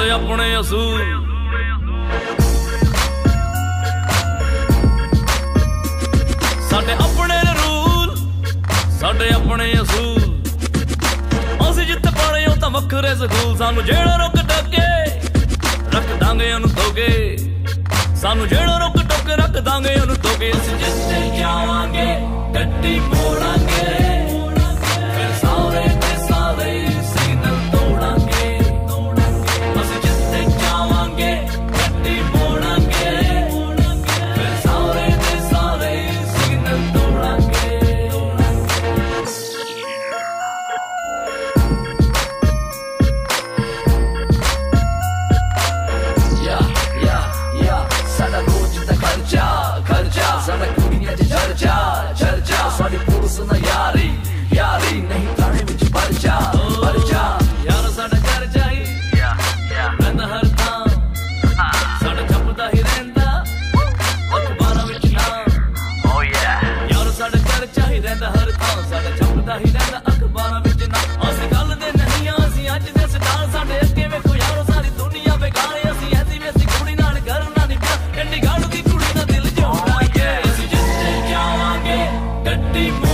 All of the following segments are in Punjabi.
ਆਪਣੇ ਅਸੂਲ ਸਾਡੇ ਆਪਣੇ ਰੂਲ, ਸਾਡੇ ਆਪਣੇ ਅਸੂਲ ਅਸੀਂ ਜਿੱਥੇ ਪੜੇ ਹਾਂ ਤਾਂ ਵੱਖਰੇ ਸਕੂਲ, ਸਾਨੂੰ ਜਿਹੜਾ ਰੁਕ ਟੱਕੇ ਰੱਖ ਦਾਂਗੇ ਉਹਨੂੰ ਦੋਗੇ ਸਾਨੂੰ ਜਿਹੜਾ ਰੁਕ ਟੋਕੇ ਰੱਖ ਦਾਂਗੇ ਉਹਨੂੰ ਦੋਗੇ ਅਸੀਂ ਜਿੱਤੇ ਜਾਵਾਂਗੇ, ਗੱਡੀ ਚੱਲਦਾ ਅਖਬਾਰਾਂ ਵਿੱਚ ਅਸੀਂ ਗੱਲ ਦੇ ਨਹੀਂ ਆ ਅਸੀਂ ਅੱਜ ਦੇ ਸਟਾਰ ਸਾਡੇ ਅੱਗੇ ਵੇਖੋ ਯਾਰੋ ਸਾਰੀ ਬੇਕਾਰ ਅਸੀਂ ਕੁੜੀ ਨਾਲ ਕਰਨਾ ਨਹੀਂ ਕੁੜੀ ਦਾ ਦਿਲ oh, ਜਾਵਾਂਗੇ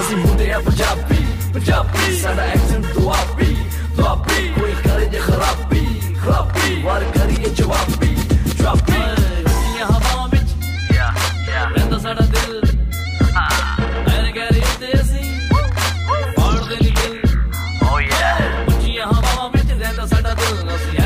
ਅਸੀਂ ਮੁੰਡੇ ਆ ਪੰਜਾਬੀ। ਪੰਜਾਬੀ ਸਾਡਾ ਐਕਸੈਂਟ ਦੁਆਬੀ ਦੁਆਬੀ। ਕੋਈ ਕਰੇ ਜੇ ਖਰਾਬੀ ਖਰਾਬੀ। ਵਾਰ ਕਰੀਏ ਜਵਾਬੀ ਜਵਾਬੀ। ਸਾਡਾ ਦਿਲ। ਐਨ ਗੈਰੀ ਤੇ ਅਸੀਂ ਪਾੜ ਦੇ ਨਿਕਲ ਓ ਯਾ ਉੱਚੀਆਂ ਹਵਾ ਵਿੱਚ ਰਹਿੰਦਾ ਸਾਡਾ ਦਿਲ। ਅਸੀਂ